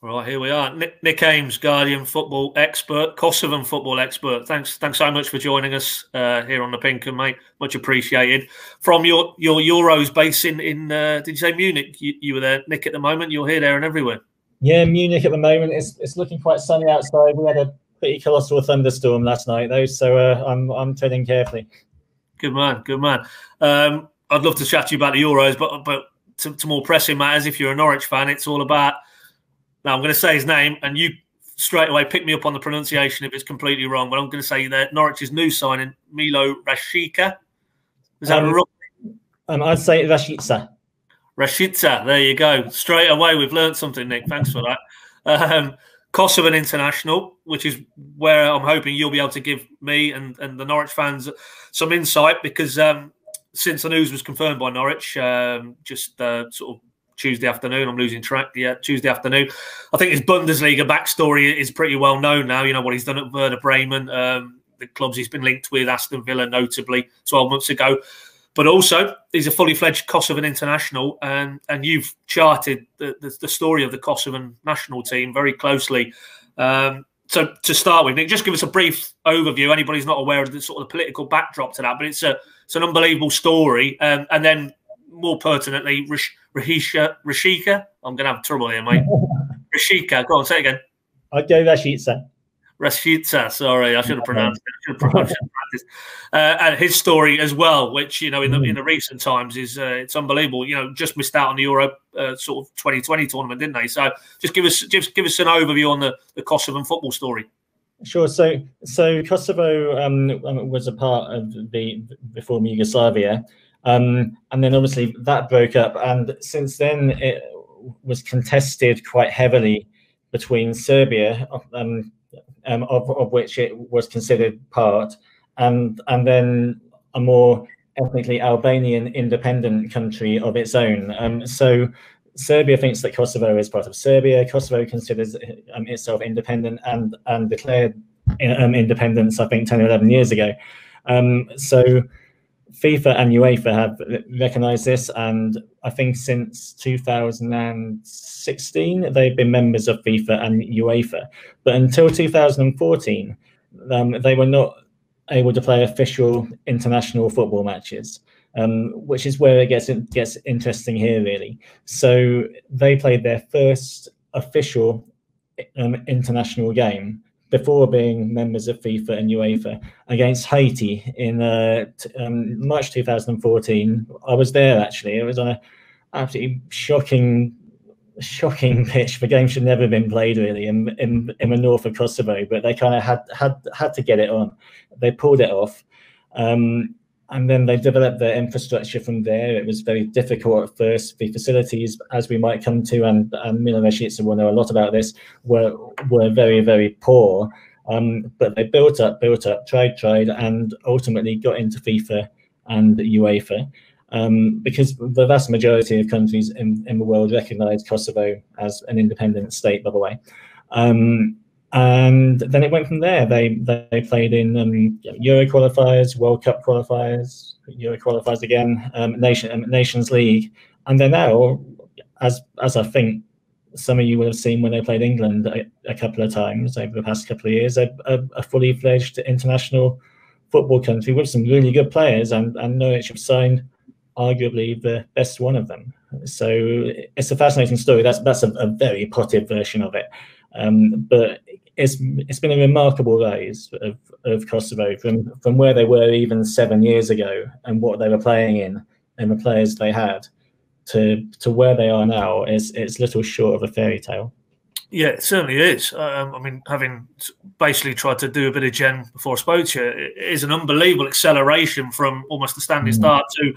Right, here we are. Nick, Nick Ames, Guardian football expert, Kosovan football expert. Thanks, thanks so much for joining us uh, here on the PinkUn mate. Much appreciated. From your your Euros base in in uh, did you say Munich? You, you, were there, Nick. At the moment, you're here, there, and everywhere. Yeah, Munich at the moment. It's it's looking quite sunny outside. We had a pretty colossal thunderstorm last night though, so uh, I'm I'm treading carefully. Good man, good man. Um, I'd love to chat to you about the Euros, but but to, to more pressing matters, if you're a Norwich fan, it's all about now I'm going to say his name, and you straight away pick me up on the pronunciation if it's completely wrong. But I'm going to say that Norwich's new signing, Milot Rashica. Is that um, wrong? Um, I'd say Rashica. Rashica. There you go. Straight away, we've learned something, Nick. Thanks for that. Um, Kosovan international, which is where I'm hoping you'll be able to give me and, and the Norwich fans some insight because um, since the news was confirmed by Norwich, um, just uh, sort of Tuesday afternoon. I'm losing track. Yeah, Tuesday afternoon. I think his Bundesliga backstory is pretty well known now. You know what he's done at Werder Bremen, um, the clubs he's been linked with, Aston Villa, notably 12 months ago. But also, he's a fully fledged Kosovan international, and and you've charted the, the, the story of the Kosovan national team very closely. Um, so to start with, Nick, just give us a brief overview. Anybody's not aware of the sort of the political backdrop to that, but it's a it's an unbelievable story. Um, and then more pertinently, Rish, Rahisha, Rashika. I'm going to have trouble here, mate. Rashika. Go on, say it again. I'd go Rashitsa. Rashitsa. Sorry, I should have pronounced it. I should have pronounced it. Uh, and his story as well, which you know in the in the recent times is uh, it's unbelievable. You know, just missed out on the Euro uh, sort of 2020 tournament, didn't they? So just give us just give us an overview on the the Kosovan football story. Sure. So, so Kosovo um, was a part of the before Yugoslavia, um, and then obviously that broke up. And since then, it was contested quite heavily between Serbia, um, um, of, of which it was considered part, and and then a more ethnically Albanian independent country of its own. Um, so Serbia thinks that Kosovo is part of Serbia. Kosovo considers um, itself independent and and declared um, independence, I think, 10 or 11 years ago. So FIFA and UEFA have recognised this, and I think since 2016 they've been members of FIFA and UEFA. But until 2014, um, they were not able to play official international football matches, um, which is where it gets it gets interesting here, really. So they played their first official um, international game before being members of FIFA and UEFA against Haiti in uh, um, March 2014. I was there actually. It was on a absolutely shocking, shocking pitch. The game should never have been played really in, in, in the north of Kosovo, but they kind of had had had to get it on. They pulled it off. Um, and then they developed their infrastructure from there. It was very difficult at first. The facilities, as we might come to, and, and Rashica will know a lot about this, were were very, very poor. Um, but they built up, built up, tried, tried, and ultimately got into FIFA and UEFA. Um, because the vast majority of countries in, in the world recognize Kosovo as an independent state, by the way. Um, and then it went from there. They they played in um, Euro qualifiers, World Cup qualifiers, Euro qualifiers again, um, Nation um, Nations League, and they're now, as as I think some of you will have seen when they played England a, a couple of times over the past couple of years, a, a, a, fully fledged international football country with some really good players, and and Norwich have signed arguably the best one of them. So it's a fascinating story. That's that's a, a very potted version of it. Um, but it's it's been a remarkable rise of, of Kosovo from from where they were even seven years ago and what they were playing in and the players they had to to where they are now is it's little short of a fairy tale. Yeah, it certainly is. Um, I mean, having basically tried to do a bit of gen before I spoke to you, it is an unbelievable acceleration from almost a standing mm. start to,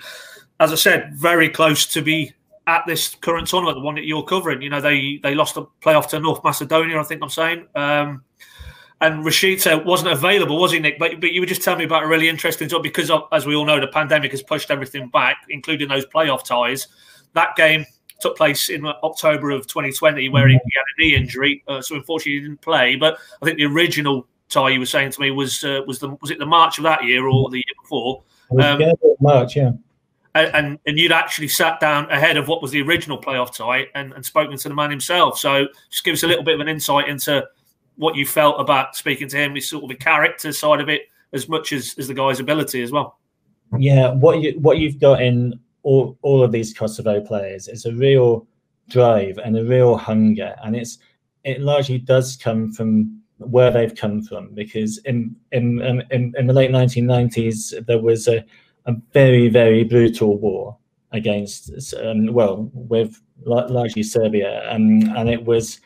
as I said, very close to be at this current tournament, the one that you're covering. You know, they they lost a playoff to North Macedonia, I think I'm saying. Um, and Rashica wasn't available, was he, Nick? But but you were just telling me about a really interesting job because, of, as we all know, the pandemic has pushed everything back, including those playoff ties. That game took place in October of 2020, where he, he had a knee injury, uh, so unfortunately he didn't play. But I think the original tie you were saying to me was uh, was the was it the March of that year or the year before? Um, March, yeah and, and you'd actually sat down ahead of what was the original playoff tie and, and spoken to the man himself. So just give us a little bit of an insight into what you felt about speaking to him, his sort of the character side of it, as much as, as the guy's ability as well. Yeah, what you what you've got in all all of these Kosovo players is a real drive and a real hunger, and it's it largely does come from where they've come from because in in in, in the late 1990s there was a a very, very brutal war against, um, well, with largely Serbia, um, and it was,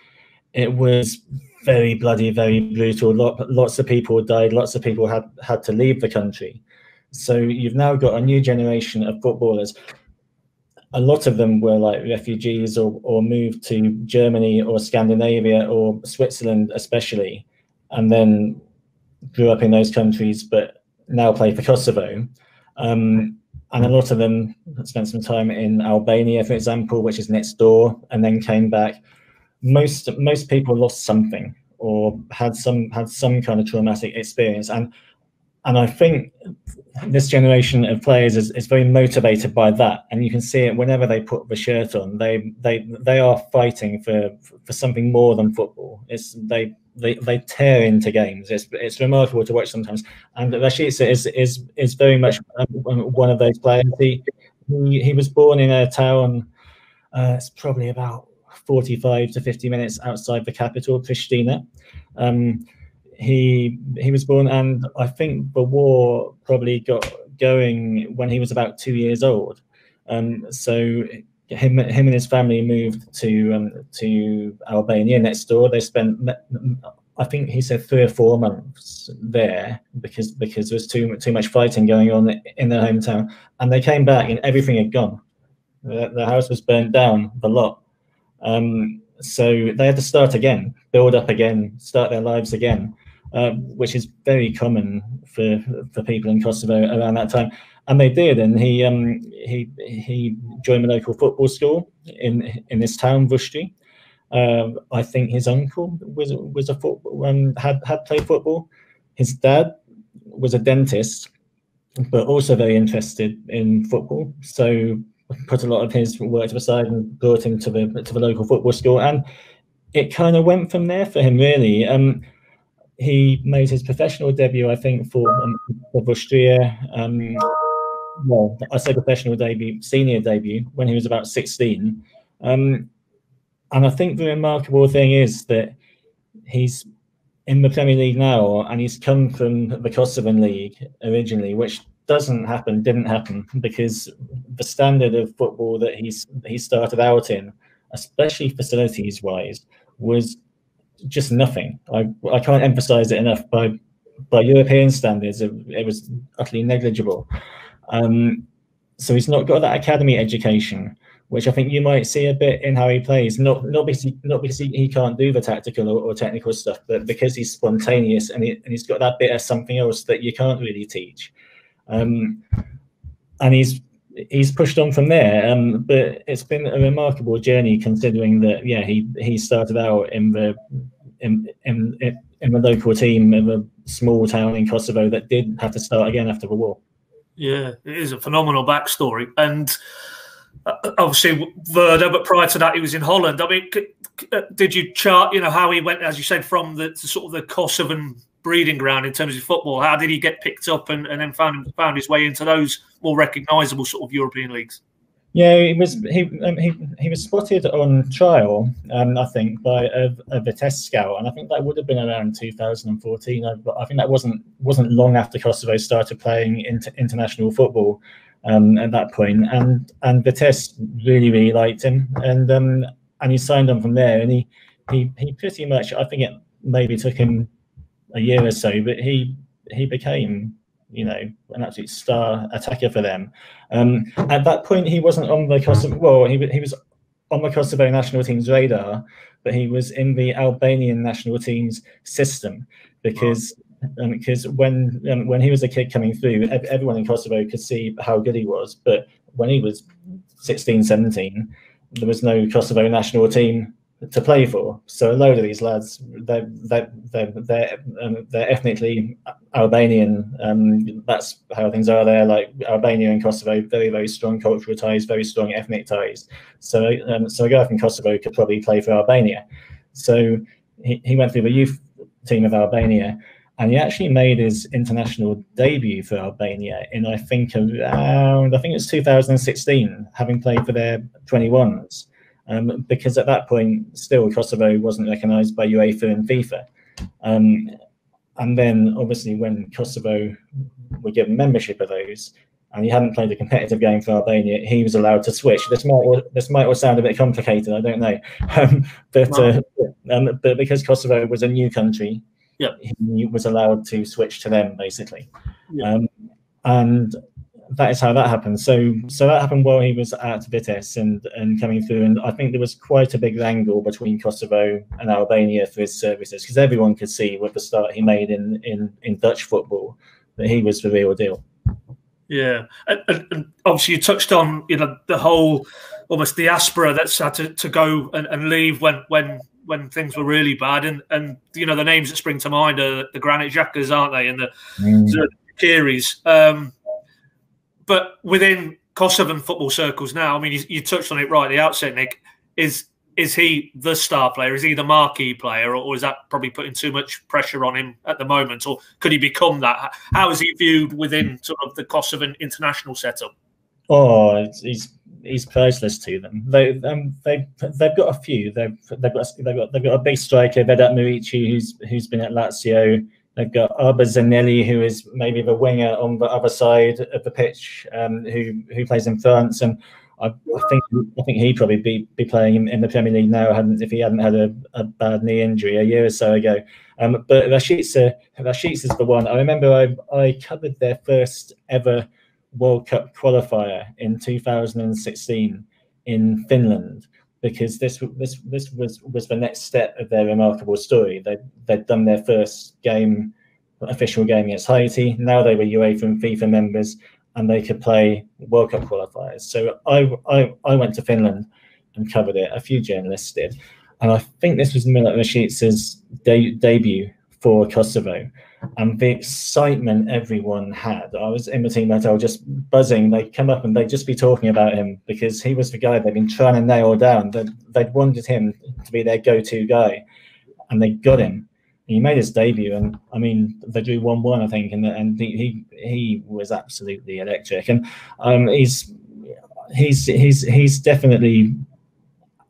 it was very bloody, very brutal. lots of people died. Lots of people had had to leave the country. So you've now got a new generation of footballers. A lot of them were like refugees or, or moved to Germany or Scandinavia or Switzerland, especially, and then grew up in those countries, but now play for Kosovo. Um, and a lot of them spent some time in Albania, for example, which is next door, and then came back. Most most people lost something or had some had some kind of traumatic experience, and and I think this generation of players is, is very motivated by that, and you can see it whenever they put the shirt on. They they they are fighting for for something more than football. It's they they, they tear into games. It's it's remarkable to watch sometimes. And Rashica is is is very much one of those players. He he, was born in a town. Uh, it's probably about forty-five to fifty minutes outside the capital, Pristina. Um, he he was born, and I think the war probably got going when he was about two years old. Um, so him him and his family moved to um, to Albania next door. They spent I think he said three or four months there because because there was too too much fighting going on in their hometown, and they came back and everything had gone. The, the house was burnt down, the lot. Um, so they had to start again, build up again, start their lives again, uh, which is very common for for people in Kosovo around that time and they did. And he um, he he joined the local football school in in this town, Vushtrri. Um, I think his uncle was was a football um, had had played football. His dad was a dentist, but also very interested in football. So put a lot of his work to the side and brought him to the to the local football school, and it kind of went from there for him. Really, um, he made his professional debut, I think, for um, for Vushtrria. Um, well, I say professional debut, senior debut when he was about 16. Um, and I think the remarkable thing is that he's in the Premier League now, and he's come from the Kosovan League originally, which doesn't happen, didn't happen, because the standard of football that he's he started out in, especially facilities wise, was just nothing. I I can't emphasize it enough. By by European standards, it, it was utterly negligible. Um, so he's not got that academy education, which I think you might see a bit in how he plays. Not not because he, not because he, he can't do the tactical or, or, technical stuff, but because he's spontaneous and, he, and he's got that bit of something else that you can't really teach. Um, and he's he's pushed on from there. Um, but it's been a remarkable journey considering that yeah he he started out in the in in in the local team of a small town in Kosovo that did have to start again after the war. Yeah, it is a phenomenal backstory. And uh, obviously Werder, but prior to that, he was in Holland. I mean, uh, did you chart, you know, how he went, as you said, from the sort of the Kosovan breeding ground in terms of football? How did he get picked up and, and then found found his way into those more recognisable sort of European leagues? Yeah, he was he um, he he was spotted on trial, um, I think, by a, a Vitesse scout, and I think that would have been around 2014. I, I think that wasn't wasn't long after Kosovo started playing inter, international football um, at that point, and and Vitesse really really liked him, and um, and he signed on from there, and he he he pretty much I think it maybe took him a year or so, but he he became you know, an absolute star attacker for them. Um, at that point, he wasn't on the Kosovo. Well, he he was on the Kosovo national team's radar, but he was in the Albanian national team's system because. Um, because when um, when he was a kid coming through, everyone in Kosovo could see how good he was. But when he was 16, 17, there was no Kosovo national team to play for. So a load of these lads, they're they're they're they're, um, they're ethnically Albanian. Um, that's how things are there. Like Albania and Kosovo, very very strong cultural ties, very strong ethnic ties. So um, so a guy from Kosovo could probably play for Albania. So he, he went through the youth team of Albania and he actually made his international debut for Albania in I think around I think it's 2016, having played for their 21s, um, because at that point still Kosovo wasn't recognised by UEFA and FIFA, um, and then obviously when Kosovo were given membership of those. And he hadn't played a competitive game for Albania. He was allowed to switch. This might this might all sound a bit complicated. I don't know, um, but uh, um, but because Kosovo was a new country, yeah. he was allowed to switch to them basically. Yeah. Um, and that is how that happened. So so that happened while he was at Vitesse and and coming through. And I think there was quite a big wrangle between Kosovo and Albania for his services because everyone could see with the start he made in in in Dutch football that he was the real deal. Yeah, and, and obviously you touched on you know the whole almost diaspora that's had to, to go and, and leave when when when things were really bad. And and you know the names that spring to mind are the Granit Xhakas, aren't they? And the mm. Kiris. Um, but within Kosovan football circles now, I mean, you, you, touched on it right at the outset, Nick. Is is he the star player? Is he the marquee player, or, or is that probably putting too much pressure on him at the moment, or could he become that? How is he viewed within sort of the Kosovan international setup? Oh, he's he's priceless to them. They um, they they've got a few. They've they've got they've got they've got a big striker, Vedat Muriqi, who's who's been at Lazio. They've got Arber Zeneli, who is maybe the winger on the other side of the pitch, um, who who plays in France, and I, I, think I think he'd probably be, be playing in, the Premier League now, hadn't if he hadn't had a, a bad knee injury a year or so ago. Um, but Rashica, Rashica is the one. I remember I I covered their first ever World Cup qualifier in 2016 in Finland because this this this was was the next step of their remarkable story. They they'd done their first game, official game against Haiti. Now they were UEFA and FIFA members, and they could play World Cup qualifiers. So I I, I went to Finland and covered it. A few journalists did, and I think this was Milot Rashica's de- debut for Kosovo and the excitement everyone had. I was in the team hotel just buzzing. They'd come up and they'd just be talking about him because he was the guy they'd been trying to nail down. They'd, they'd wanted him to be their go-to guy, and they got him. He made his debut, and I mean, they drew one-one, I think, and and he he, he was absolutely electric. And um, he's he's he's he's definitely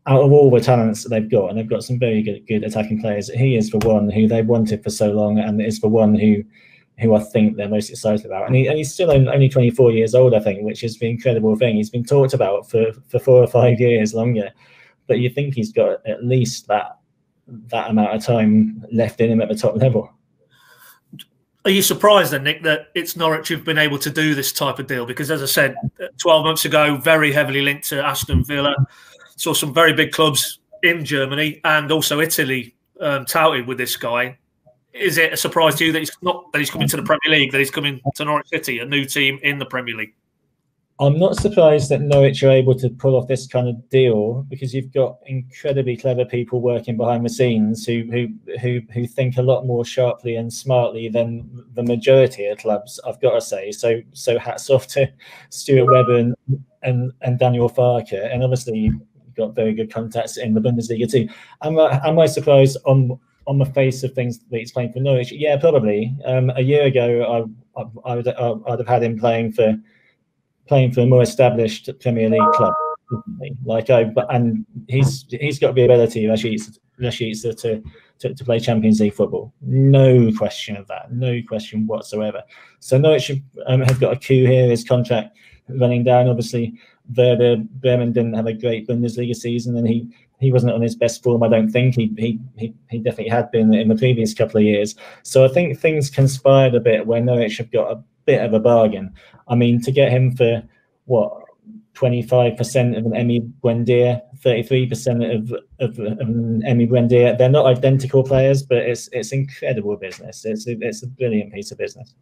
out of all the talents that they've got, and they've got some very good, good attacking players, he is the one who they wanted for so long, and is the one who, who I think they're most excited about. And, he, and he's still only 24 years old, I think, which is the incredible thing. He's been talked about for, for four or five years longer, but you think he's got at least that that amount of time left in him at the top level. Are you surprised then, Nick, that it's Norwich who've been able to do this type of deal? Because as I said, 12 months ago, very heavily linked to Aston Villa saw some very big clubs in Germany and also Italy um, touted with this guy. Is it a surprise to you that he's not that he's coming to the Premier League, that he's coming to Norwich City, a new team in the Premier League? I'm not surprised that Norwich are able to pull off this kind of deal because you've got incredibly clever people working behind the scenes who who who who think a lot more sharply and smartly than the majority of clubs. I've got to say. So so hats off to Stuart Webber and and, and Daniel Farke, and obviously got very good contacts in the Bundesliga too. Am I, am I surprised on on the face of things that he's playing for Norwich? Yeah, probably. Um, a year ago, I, I, I would I, would have had him playing for playing for a more established Premier League club. Like I, but and he's he's got the ability, Rashica, to, to to play Champions League football. No question of that. No question whatsoever. So Norwich um, have got a coup here. His contract running down. Obviously, Werder Bremen didn't have a great Bundesliga season, and he he wasn't on his best form. I don't think he he he, he definitely had been in the previous couple of years. So I think things conspired a bit where Norwich have got a bit of a bargain. I mean, to get him for what 25% of an Emi Buendia, 33% of, of, of an Emi Buendia. They're not identical players, but it's it's incredible business. It's it's a brilliant piece of business.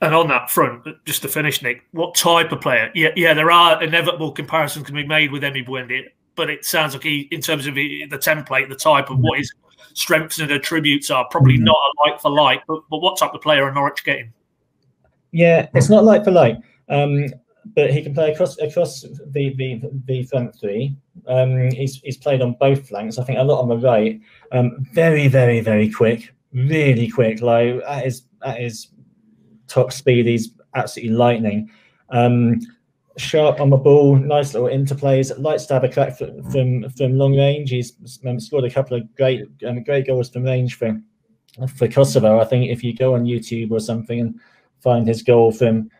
And on that front, just to finish, Nick, what type of player? Yeah, yeah, there are inevitable comparisons can be made with Emi Buendia. but it sounds like he, in terms of the template, the type of what his strengths and attributes are, probably mm-hmm. not a like for like. But, but what type of player are Norwich getting? Yeah, it's not like for like. Um, but he can play across across the the, the front three. Um, he's he's played on both flanks. I think a lot on the right. Um, very very very quick, really quick. Like at his at his top speed, he's absolutely lightning. Um, sharp on the ball, nice little interplays. To have a crack from from long range. He's um, scored a couple of great um, great goals from range for for Kosovo. I think if you go on YouTube or something and find his goal from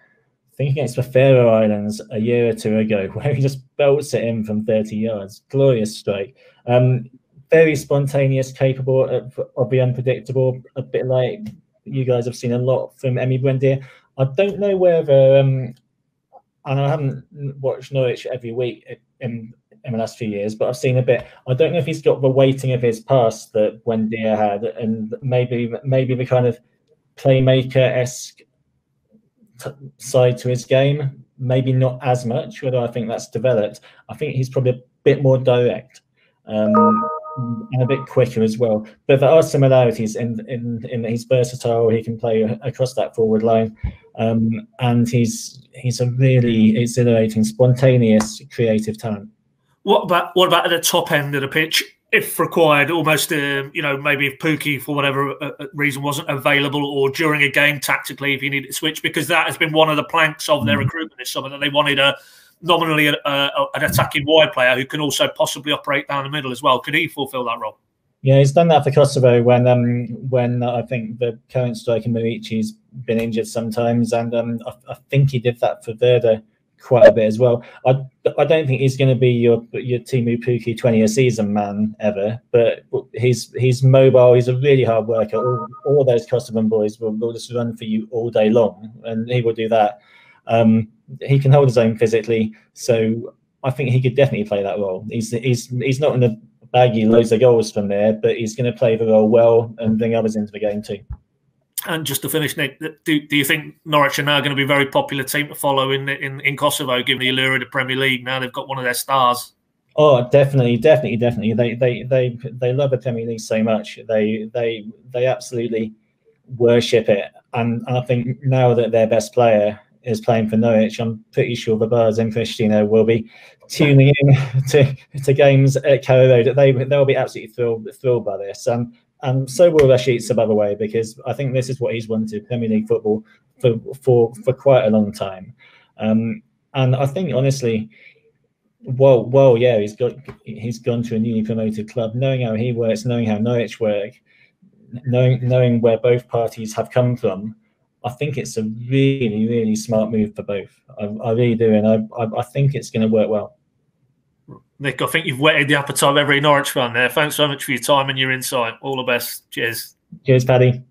think against the Faroe Islands a year or two ago, where he just belts it in from 30 yards. Glorious strike. Um, very spontaneous, capable of, of, the unpredictable, a bit like you guys have seen a lot from Emi Buendia. I don't know whether, um, and I haven't watched Norwich every week in, in the last few years, but I've seen a bit. I don't know if he's got the weighting of his past that Buendia had, and maybe maybe the kind of playmaker esque side to his game. Maybe not as much, although I think that's developed. I think he's probably a bit more direct um, and a bit quicker as well. But there are similarities in in, in he's versatile. He can play across that forward line, um, and he's he's a really exhilarating, spontaneous, creative talent. What about what about at the top end of the pitch? If required, almost uh, you know maybe if Pukki for whatever uh, uh, reason wasn't available, or during a game tactically if you needed to switch, because that has been one of the planks of their mm. recruitment this summer that they wanted a nominally a, a, an attacking wide player who can also possibly operate down the middle as well. Could he fulfil that role? Yeah, he's done that for Kosovo when um, when uh, I think the current striker Muriqi's been injured sometimes, and um, I, I, think he did that for Werder quite a bit as well. I I don't think he's going to be your your Teemu Pukki twenty a season man ever, but he's he's mobile. He's a really hard worker. All, all those Kosovan boys will, will just run for you all day long, and he will do that. Um, he can hold his own physically, so I think he could definitely play that role. He's he's he's not going to bag you loads of goals from there, but he's going to play the role well and bring others into the game too. And just to finish, Nick, do, do you think Norwich are now going to be a very popular team to follow in, in in Kosovo, given the allure of the Premier League? Now they've got one of their stars. Oh, definitely, definitely, definitely. They they they they love the Premier League so much. They they they absolutely worship it. And, I think now that their best player is playing for Norwich, I'm pretty sure the Bars in Pristina will be tuning in to, to games at Carrow Road. They they'll be absolutely thrilled thrilled by this. Um, and so will Rashica, by the way, because I think this is what he's wanted Premier League football for for for quite a long time. Um, and I think honestly, well, well, yeah, he's got he's gone to a newly promoted club, knowing how he works, knowing how Norwich work, knowing knowing where both parties have come from. I think it's a really, really smart move for both. I, I really do, and I, I, I think it's going to work well. Nick, I think you've whetted the appetite of every Norwich fan there. Thanks so much for your time and your insight. All the best. Cheers. Cheers, Paddy.